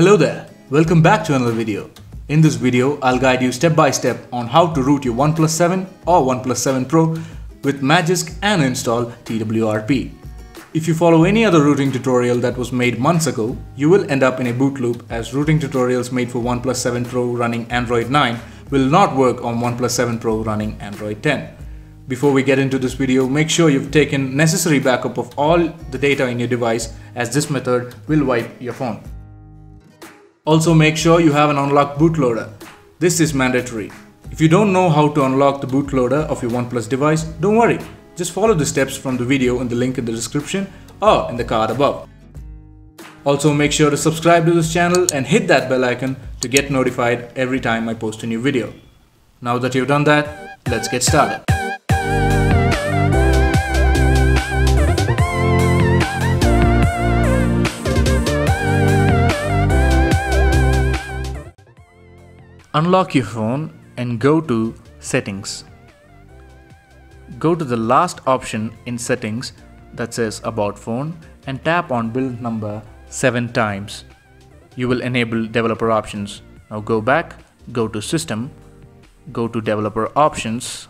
Hello there, welcome back to another video. In this video, I'll guide you step by step on how to root your OnePlus 7 or OnePlus 7 Pro with Magisk and install TWRP. If you follow any other rooting tutorial that was made months ago, you will end up in a boot loop as rooting tutorials made for OnePlus 7 Pro running Android 9 will not work on OnePlus 7 Pro running Android 10. Before we get into this video, make sure you've taken necessary backup of all the data in your device as this method will wipe your phone. Also make sure you have an unlocked bootloader. This is mandatory. If you don't know how to unlock the bootloader of your OnePlus device, don't worry. Just follow the steps from the video in the link in the description or in the card above. Also make sure to subscribe to this channel and hit that bell icon to get notified every time I post a new video. Now that you've done that, let's get started. Unlock your phone and go to Settings. Go to the last option in settings that says about phone and tap on build number 7 times. You will enable developer options. Now go back, go to system, go to developer options.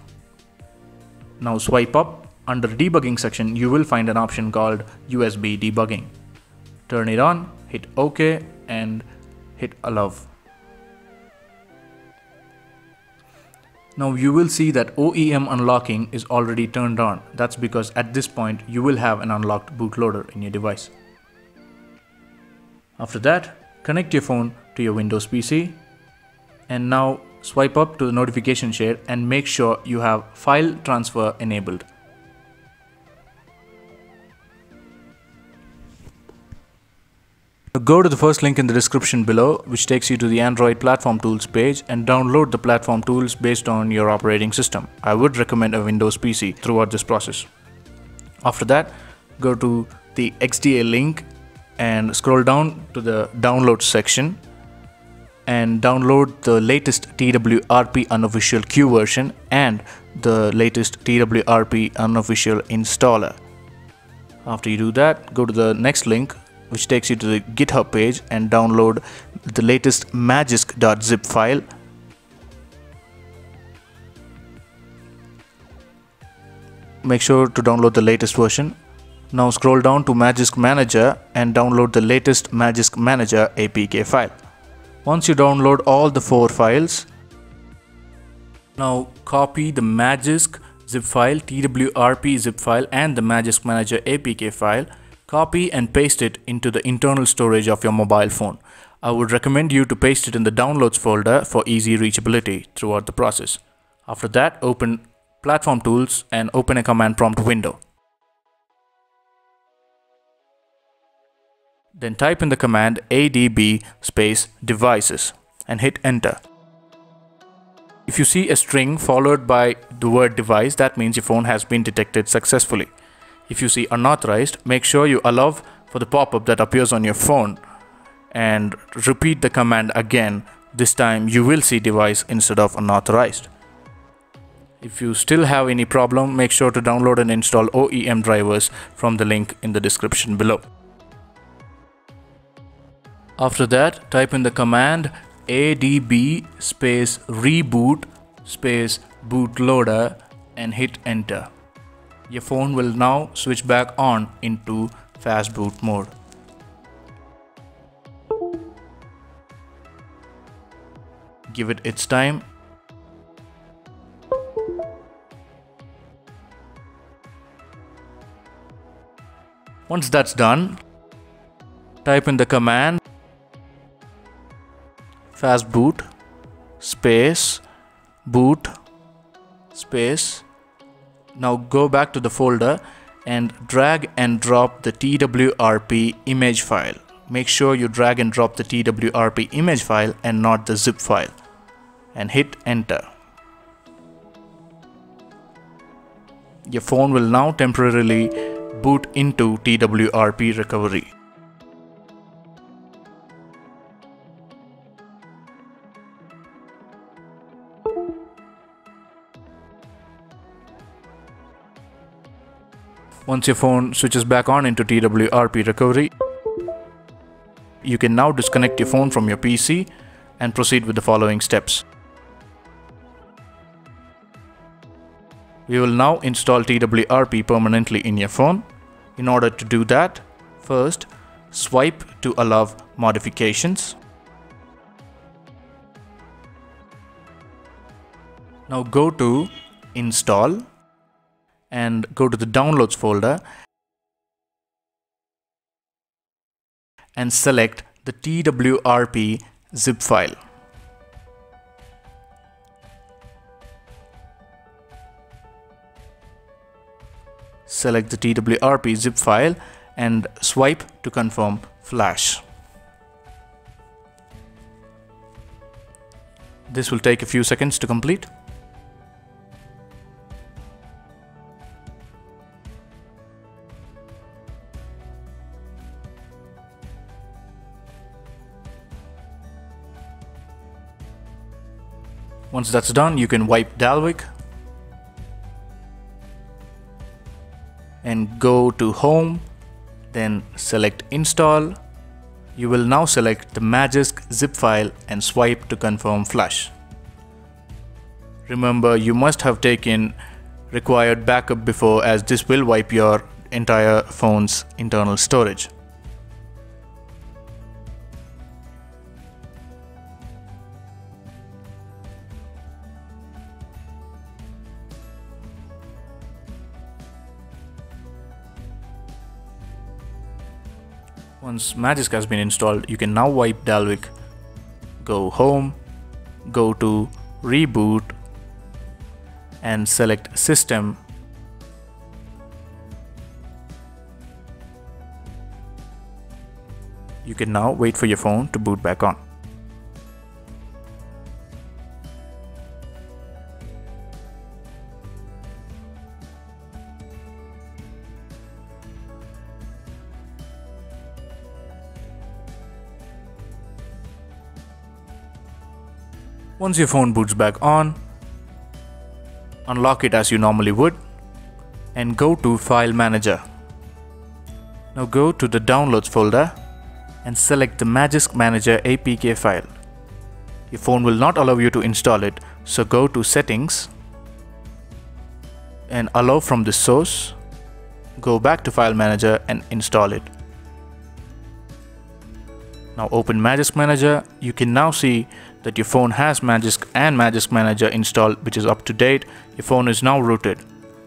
Now swipe up. Under debugging section you will find an option called USB debugging. Turn it on, hit OK and hit allow. Now you will see that OEM unlocking is already turned on. That's because at this point you will have an unlocked bootloader in your device. After that, connect your phone to your Windows PC and now swipe up to the notification share and make sure you have file transfer enabled. Go to the first link in the description below which takes you to the Android Platform Tools page and download the platform tools based on your operating system. I would recommend a Windows PC throughout this process. After that, go to the XDA link and scroll down to the download section and download the latest TWRP unofficial Q version and the latest TWRP unofficial installer. After you do that, go to the next link which takes you to the GitHub page and download the latest magisk.zip file. Make sure to download the latest version. Now scroll down to Magisk Manager and download the latest Magisk Manager APK file. Once you download all the four files, now copy the Magisk zip file, TWRP zip file and the Magisk Manager APK file Copy and paste it into the internal storage of your mobile phone. I would recommend you to paste it in the downloads folder for easy reachability throughout the process. After that, open platform tools and open a command prompt window. Then type in the command adb space devices and hit enter. If you see a string followed by the word device, that means your phone has been detected successfully. If you see unauthorized, make sure you allow for the pop-up that appears on your phone and repeat the command again. This time you will see device instead of unauthorized. If you still have any problem, make sure to download and install OEM drivers from the link in the description below. After that, type in the command adb space reboot space bootloader and hit enter your phone will now switch back on into fast boot mode. Give it its time. Once that's done, type in the command fast boot space boot space now go back to the folder and drag and drop the TWRP image file. Make sure you drag and drop the TWRP image file and not the zip file and hit enter. Your phone will now temporarily boot into TWRP recovery. Once your phone switches back on into TWRP recovery, You can now disconnect your phone from your PC and proceed with the following steps. We will now install TWRP permanently in your phone. In order to do that, first swipe to allow modifications. Now go to install and go to the downloads folder and select the TWRP zip file. Select the TWRP zip file and swipe to confirm flash. This will take a few seconds to complete. Once that's done, you can wipe Dalvik and go to home, then select install. You will now select the Magisk zip file and swipe to confirm flash. Remember, you must have taken required backup before as this will wipe your entire phone's internal storage. Once Magisk has been installed, you can now wipe Dalvik. Go home, go to reboot and select system. You can now wait for your phone to boot back on. Once your phone boots back on, unlock it as you normally would and go to File Manager. Now go to the Downloads folder and select the Magisk Manager APK file. Your phone will not allow you to install it, so go to Settings and allow from the source. Go back to File Manager and install it. Now open Magisk Manager. You can now see that your phone has Magisk and Magisk Manager installed which is up to date. Your phone is now rooted.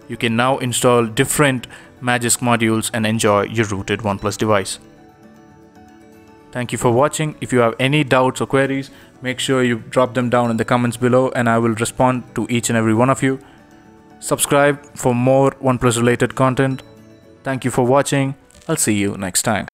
You can now install different Magisk modules and enjoy your rooted OnePlus device. Thank you for watching. If you have any doubts or queries, make sure you drop them down in the comments below and I will respond to each and every one of you. Subscribe for more OnePlus related content. Thank you for watching. I'll see you next time.